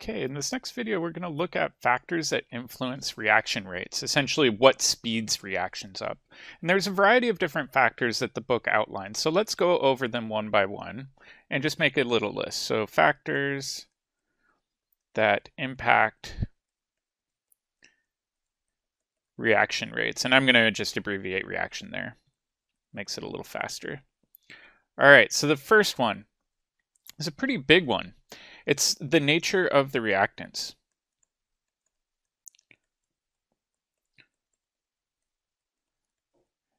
Okay, in this next video, we're going to look at factors that influence reaction rates, essentially what speeds reactions up. And there's a variety of different factors that the book outlines. So let's go over them one by one and just make a little list. So factors that impact reaction rates. And I'm going to just abbreviate reaction there. Makes it a little faster. All right, so the first one is a pretty big one. It's the nature of the reactants.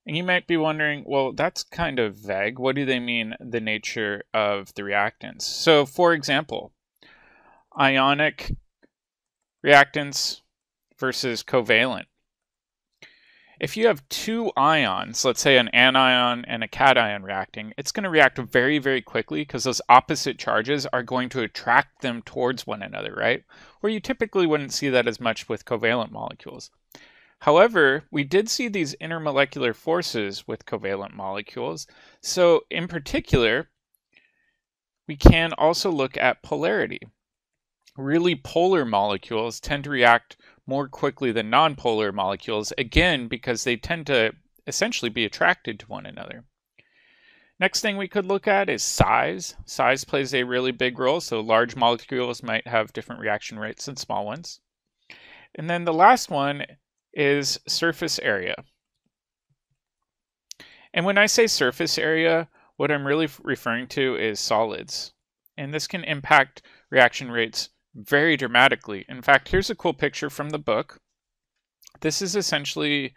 And you might be wondering, well, that's kind of vague. What do they mean, the nature of the reactants? So, for example, ionic reactants versus covalent if you have two ions, let's say an anion and a cation reacting, it's going to react very, very quickly because those opposite charges are going to attract them towards one another, right? Where you typically wouldn't see that as much with covalent molecules. However, we did see these intermolecular forces with covalent molecules. So, in particular, we can also look at polarity. Really polar molecules tend to react more quickly than nonpolar molecules, again, because they tend to essentially be attracted to one another. Next thing we could look at is size. Size plays a really big role, so large molecules might have different reaction rates than small ones. And then the last one is surface area. And when I say surface area, what I'm really referring to is solids. And this can impact reaction rates very dramatically. In fact, here's a cool picture from the book. This is essentially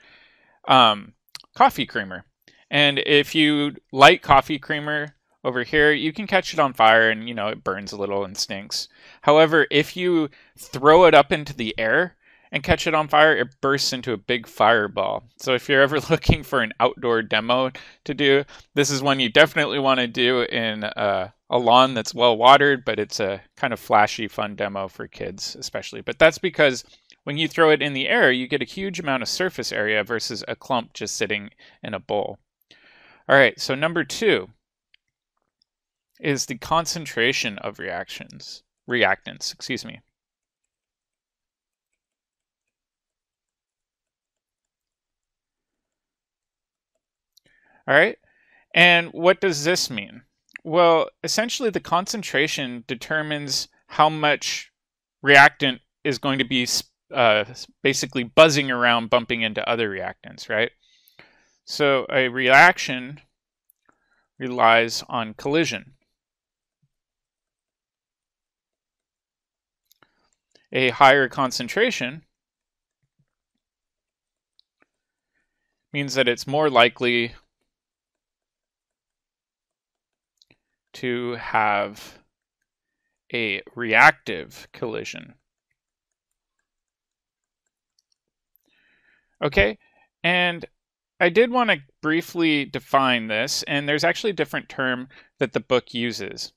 um, coffee creamer. And if you light coffee creamer over here, you can catch it on fire and, you know, it burns a little and stinks. However, if you throw it up into the air and catch it on fire, it bursts into a big fireball. So if you're ever looking for an outdoor demo to do, this is one you definitely want to do in uh, a lawn that's well watered, but it's a kind of flashy, fun demo for kids, especially. But that's because when you throw it in the air, you get a huge amount of surface area versus a clump just sitting in a bowl. All right, so number two is the concentration of reactions, reactants, excuse me. All right, and what does this mean? Well, essentially, the concentration determines how much reactant is going to be uh, basically buzzing around, bumping into other reactants, right? So a reaction relies on collision. A higher concentration means that it's more likely to have a reactive collision. Okay, and I did want to briefly define this, and there's actually a different term that the book uses.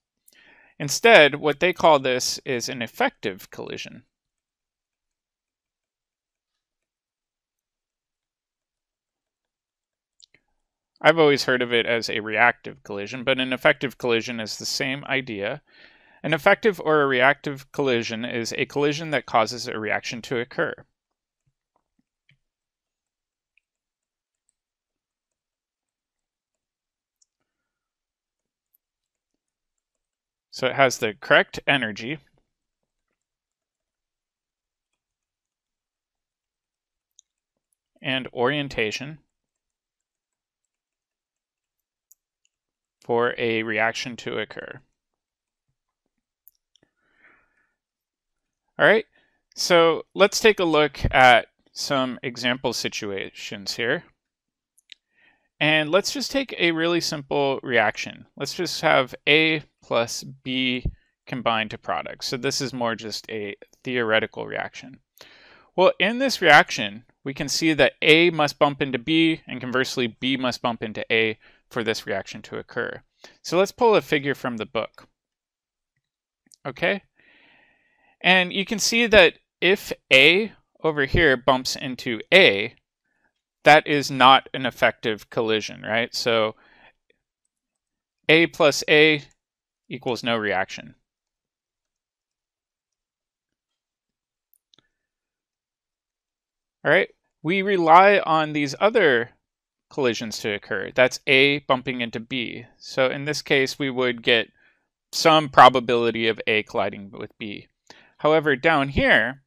Instead, what they call this is an effective collision. I've always heard of it as a reactive collision, but an effective collision is the same idea. An effective or a reactive collision is a collision that causes a reaction to occur. So it has the correct energy. And orientation. For a reaction to occur. All right, so let's take a look at some example situations here. And let's just take a really simple reaction. Let's just have A plus B combined to product. So this is more just a theoretical reaction. Well, in this reaction, we can see that A must bump into B, and conversely, B must bump into A for this reaction to occur. So let's pull a figure from the book. Okay? And you can see that if A over here bumps into A, that is not an effective collision, right? So A plus A equals no reaction. All right, we rely on these other collisions to occur. That's A bumping into B. So in this case, we would get some probability of A colliding with B. However, down here,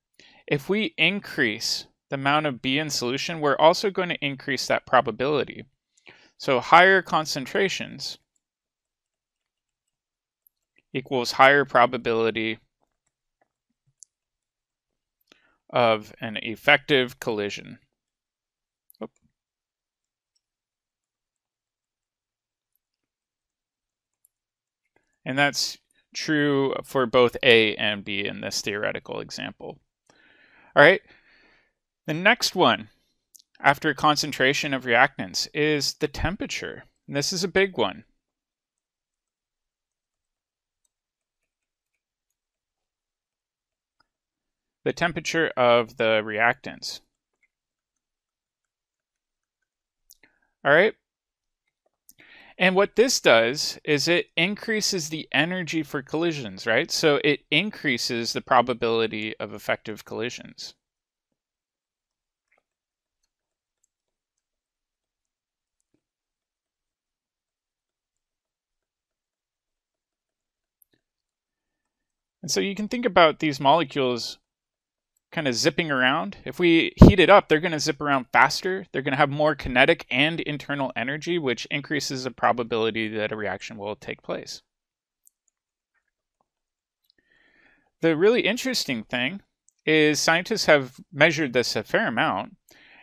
if we increase the amount of B in solution, we're also going to increase that probability. So higher concentrations equals higher probability of an effective collision. And that's true for both A and B in this theoretical example. All right, the next one after concentration of reactants is the temperature. And this is a big one. The temperature of the reactants. All right. And what this does is it increases the energy for collisions, right? So it increases the probability of effective collisions. And so you can think about these molecules kind of zipping around. If we heat it up, they're going to zip around faster. They're going to have more kinetic and internal energy, which increases the probability that a reaction will take place. The really interesting thing is scientists have measured this a fair amount,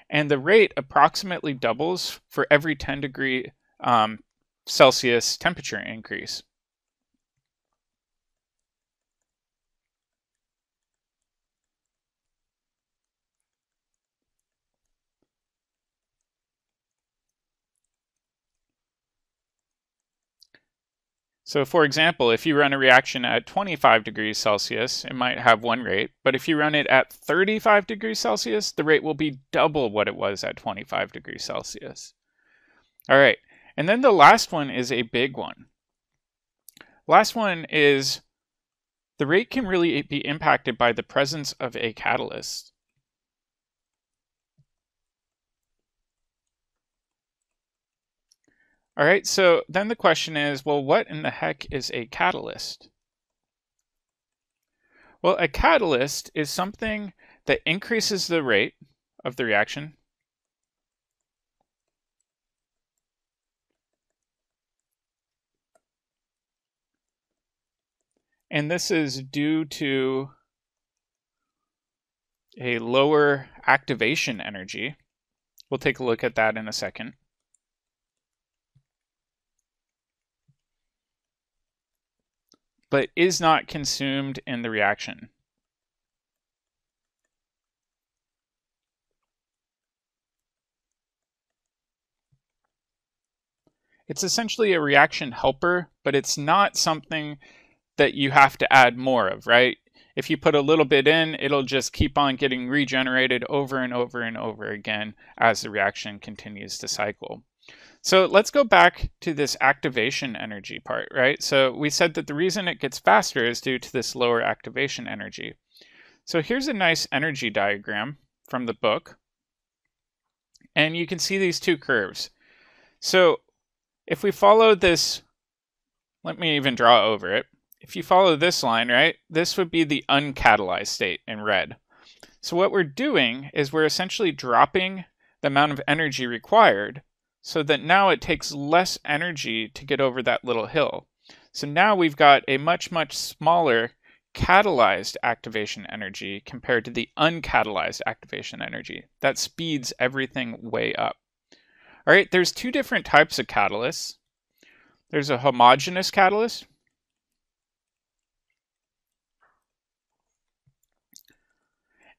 and the rate approximately doubles for every 10 degree um, Celsius temperature increase. So for example, if you run a reaction at 25 degrees Celsius, it might have one rate, but if you run it at 35 degrees Celsius, the rate will be double what it was at 25 degrees Celsius. All right, and then the last one is a big one. Last one is the rate can really be impacted by the presence of a catalyst. All right, so then the question is, well, what in the heck is a catalyst? Well, a catalyst is something that increases the rate of the reaction and this is due to a lower activation energy. We'll take a look at that in a second. But is not consumed in the reaction. It's essentially a reaction helper, but it's not something that you have to add more of, right? If you put a little bit in, it'll just keep on getting regenerated over and over and over again as the reaction continues to cycle. So let's go back to this activation energy part, right? So we said that the reason it gets faster is due to this lower activation energy. So here's a nice energy diagram from the book. And you can see these two curves. So if we follow this, let me even draw over it. If you follow this line, right, this would be the uncatalyzed state in red. So what we're doing is we're essentially dropping the amount of energy required so that now it takes less energy to get over that little hill. So now we've got a much, much smaller catalyzed activation energy compared to the uncatalyzed activation energy. That speeds everything way up. All right, there's two different types of catalysts. There's a homogeneous catalyst,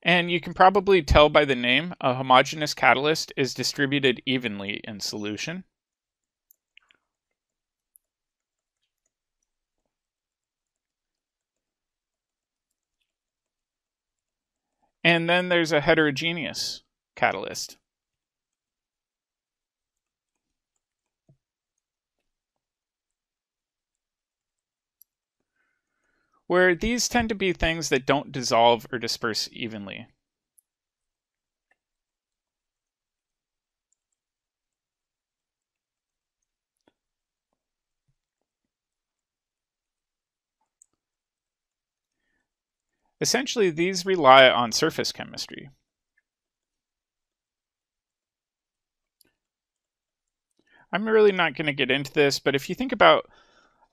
And you can probably tell by the name, a homogeneous catalyst is distributed evenly in solution. And then there's a heterogeneous catalyst. where these tend to be things that don't dissolve or disperse evenly. Essentially, these rely on surface chemistry. I'm really not going to get into this, but if you think about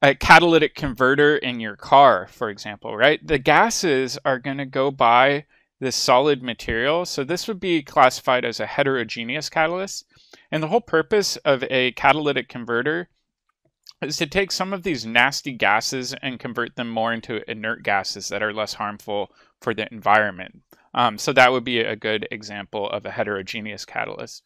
a catalytic converter in your car, for example, right? The gases are going to go by this solid material. So this would be classified as a heterogeneous catalyst. And the whole purpose of a catalytic converter is to take some of these nasty gases and convert them more into inert gases that are less harmful for the environment. Um, so that would be a good example of a heterogeneous catalyst.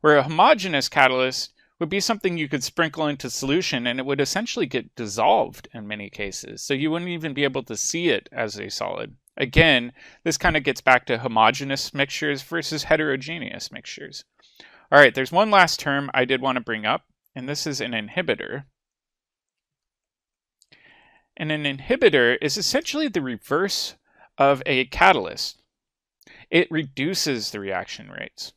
Where a homogeneous catalyst would be something you could sprinkle into solution and it would essentially get dissolved in many cases. So you wouldn't even be able to see it as a solid. Again, this kind of gets back to homogeneous mixtures versus heterogeneous mixtures. All right, there's one last term I did want to bring up, and this is an inhibitor. And an inhibitor is essentially the reverse of a catalyst. It reduces the reaction rates.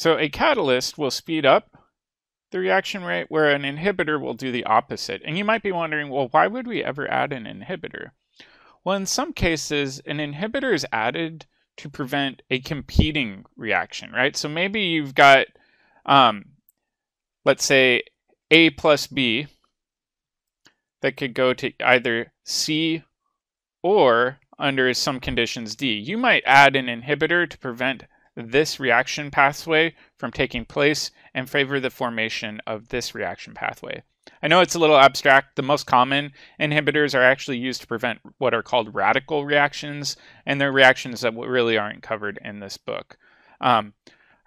So a catalyst will speed up the reaction rate where an inhibitor will do the opposite. And you might be wondering, well, why would we ever add an inhibitor? Well, in some cases, an inhibitor is added to prevent a competing reaction, right? So maybe you've got, um, let's say, A plus B that could go to either C or, under some conditions, D. You might add an inhibitor to prevent this reaction pathway from taking place and favor the formation of this reaction pathway. I know it's a little abstract. The most common inhibitors are actually used to prevent what are called radical reactions, and they're reactions that really aren't covered in this book. Um,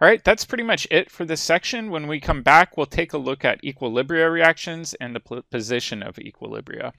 all right, that's pretty much it for this section. When we come back, we'll take a look at equilibria reactions and the position of equilibria.